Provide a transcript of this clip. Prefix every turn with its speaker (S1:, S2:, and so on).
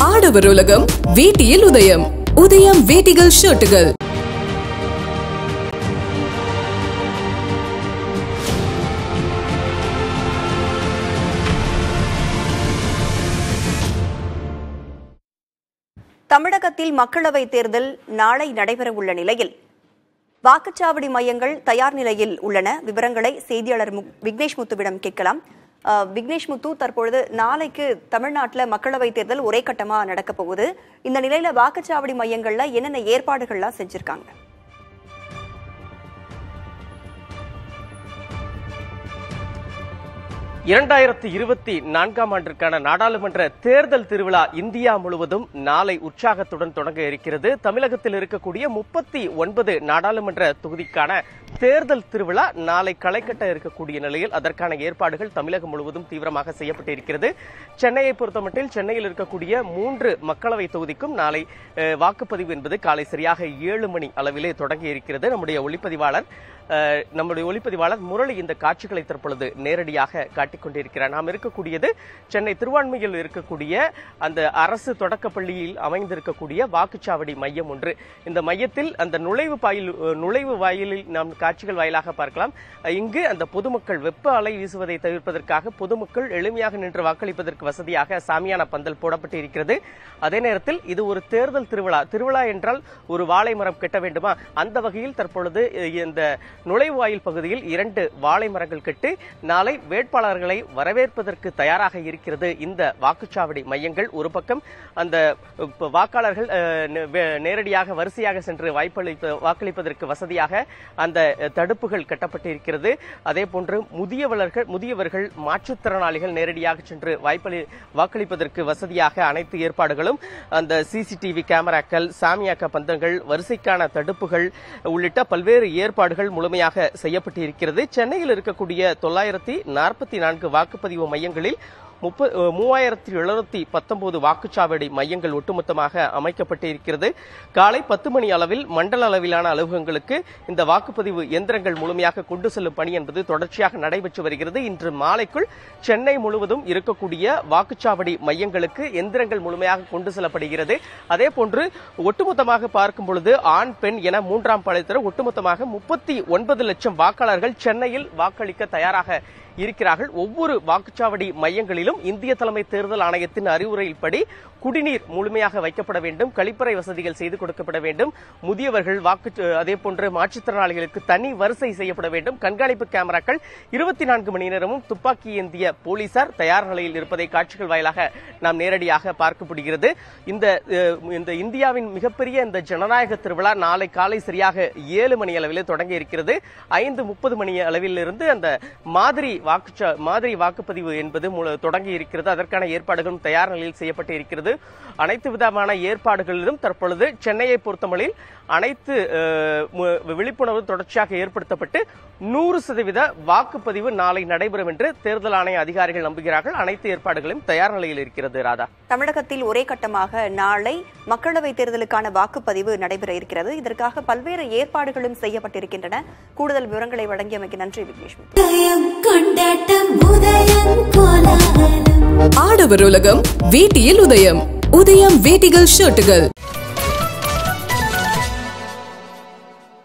S1: ஆடவர் உலகம் வேட்டியில் உதயம். உதயம் வேட்டிகள் ஷர்ட்டுகள்.
S2: தமிழகத்தில் மக்களவைத் தேர்தல் நாளை நடைபெறவுள்ள நிலையில். வாக்குச்சாவடி மையங்கள் தயார் நிலையில் உள்ளன. விவரங்களை செய்தியாளர் விக்னேஷ் முத்துவிடம் கேட்கலாம். விக்னேஷ் முத்து தற்பொழுது நாளைக்கு தமிழ்நாட்டில் மக்களவைத் தேர்தல் ஒரே கட்டமாக நடக்க போகுது. இந்த நிலையில வாக்குச்சாவடி மையங்கள்ல என்னென்ன ஏற்பாடுகள்லாம் செஞ்சிருக்காங்க?
S3: இரண்டாயிரத்தி இருபத்தி நான்காம் ஆண்டிற்கான நாடாளுமன்ற தேர்தல் திருவிழா இந்தியா முழுவதும் நாளை உற்சாகத்துடன் தொடங்க இருக்கிறது. தமிழகத்தில் இருக்கக்கூடிய முப்பத்தி ஒன்பது நாடாளுமன்ற தொகுதிக்கான தேர்தல் திருவிழா நாளை களைக்கட்ட இருக்கக்கூடிய நிலையில் அதற்கான ஏற்பாடுகள் தமிழகம் முழுவதும் தீவிரமாக செய்யப்பட்டிருக்கிறது. சென்னையை பொறுத்தமட்டில் சென்னையில் இருக்கக்கூடிய மூன்று மக்களவை தொகுதிக்கும் நாளை வாக்குப்பதிவு என்பது காலை சரியாக ஏழு மணி அளவிலே தொடங்கி இருக்கிறது நம்முடைய ஒளிப்பதிவாளர் நம்முடைய ஒளிப்பதிவாளர் முரளி இந்த காட்சிகளை தற்பொழுது நேரடியாக காட்டிக் கொண்டிருக்கிறார். நாம் இருக்கக்கூடியது சென்னை திருவான்மையில் இருக்கக்கூடிய அந்த அரசு தொடக்கப்பள்ளியில் அமைந்திருக்கக்கூடிய வாக்குச்சாவடி மையம் ஒன்று. இந்த மையத்தில் அந்த நுழைவு பாயில் நுழைவு வாயிலில் நாம் காட்சிகள் வாயிலாக பார்க்கலாம். இங்கு அந்த பொதுமக்கள் வெப்ப அலை வீசுவதை தவிர்ப்பதற்காக பொதுமக்கள் எளிமையாக நின்று வாக்களிப்பதற்கு வசதியாக சாமியான பந்தல் போடப்பட்டு இருக்கிறது அதே நேரத்தில் இது ஒரு தேர்தல் திருவிழா. திருவிழா என்றால் ஒரு வாழை மரம் கட்ட வேண்டுமா? அந்த வகையில் தற்பொழுது இந்த நுழைவாயில் பகுதியில் இரண்டு வாழை மரங்கள் கட்டி நாளை வேட்பாளர்களை வரவேற்பதற்கு தயாராக இருக்கிறது. இந்த வாக்குச்சாவடி மையங்கள் ஒரு பக்கம் அந்த வாக்காளர்கள் நேரடியாக வரிசையாக சென்று வாய்ப்பளிப்ப வாக்களிப்பதற்கு வசதியாக அந்த தடுப்புகள் கட்டப்பட்டு இருக்கிறது அதே போன்று முதியவர்கள் முதியவர்கள் மாற்றுத்திறனாளிகள் நேரடியாக சென்று வாய்ப்பளி வாக்களிப்பதற்கு வசதியாக அனைத்து ஏற்பாடுகளும் அந்த சிசிடிவி கேமராக்கள் சாமியாக்க பந்தங்கள் வரிசைக்கான தடுப்புகள் உள்ளிட்ட பல்வேறு ஏற்பாடுகள் முழுமையாக செய்யப்பட்டிருக்கிறது. சென்னையில் இருக்கக்கூடிய தொள்ளாயிரத்தி நாற்பத்தி நான்கு வாக்குப்பதிவு மையங்களில் முப்ப மூவாயிரத்தி எழுநூத்தி பத்தொன்பது வாக்குச்சாவடி மையங்கள் ஒட்டுமொத்தமாக அமைக்கப்பட்டு இருக்கிறது காலை பத்து மணி அளவில் மண்டல அளவிலான அலுவலகங்களுக்கு இந்த வாக்குப்பதிவு எந்திரங்கள் முழுமையாக கொண்டு செல்லும் பணி என்பது தொடர்ச்சியாக நடைபெற்று வருகிறது. இன்று மாலைக்குள் சென்னை முழுவதும் இருக்கக்கூடிய வாக்குச்சாவடி மையங்களுக்கு எந்திரங்கள் முழுமையாக கொண்டு செல்லப்படுகிறது. அதே போன்று ஒட்டுமொத்தமாக பார்க்கும் பொழுது ஆண் பெண் என மூன்றாம் பாலியத்தினர் ஒட்டுமொத்தமாக முப்பத்தி ஒன்பது லட்சம் வாக்காளர்கள் சென்னையில் வாக்களிக்க தயாராக இருக்கிறார்கள். ஒவ்வொரு வாக்குச்சாவடி மையங்களிலும் இந்திய தலைமை தேர்தல் ஆணையத்தின் அறிவுரையின்படி குடிநீர் முழுமையாக வைக்கப்பட வேண்டும் கழிப்பறை வசதிகள் செய்து கொடுக்கப்பட வேண்டும் முதியவர்கள் வாக்கு அதே போன்று மாற்றுத்திறனாளிகளுக்கு தனி வரிசை செய்யப்பட வேண்டும். கண்காணிப்பு கேமராக்கள் இருபத்தி நான்கு மணி நேரமும் துப்பாக்கி ஏந்திய போலீசார் தயார் நிலையில் இருப்பதை காட்சிகள் வாயிலாக நாம் நேரடியாக பார்க்க முடிகிறது. இந்த இந்த இந்தியாவின் மிகப்பெரிய இந்த ஜனநாயக திருவிழா நாளை காலை சரியாக ஏழு மணி அளவில் தொடங்கி இருக்கிறது. ஐந்து முப்பது மணி அளவில் இருந்து அந்த மாதிரி வாக்கு மாதிரி வாக்குப்பதிவு என்பது முழு- தொடங்கி இருக்கிறது. அதற்கான ஏற்பாடுகளும் தயார் நிலையில் செய்யப்பட்டு இருக்கிறது. அனைத்து விதமான ஏற்பாடுகளிலும் தற்பொழுது சென்னையை பொறுத்தமட்டில் அனைத்து விழிப்புணர்வு தொடர்ச்சியாக ஏற்படுத்தப்பட்டு நூறு சதவீத வாக்குப்பதிவு நாளை நடைபெறும் என்று தேர்தல் ஆணைய அதிகாரிகள் நம்புகிறார்கள். அனைத்து ஏற்பாடுகளும் தயார் நிலையில் இருக்கிறது ராதா.
S2: தமிழகத்தில் ஒரே கட்டமாக நாளை மக்களவைத் தேர்தலுக்கான வாக்குப்பதிவு நடைபெற இருக்கிறது. இதற்காக பல்வேறு ஏற்பாடுகளும் செய்யப்பட்டிருக்கின்றன. கூடுதல் விவரங்களை வழங்கியமைக்கு நன்றி விக்னேஷ்
S4: கொண்டாட்டம் உதயம் கோலாகலம்.
S1: ஆடவர் உலகம் வேட்டியில் உதயம். உதயம் வேட்டிகள் ஷர்ட்டுகள்.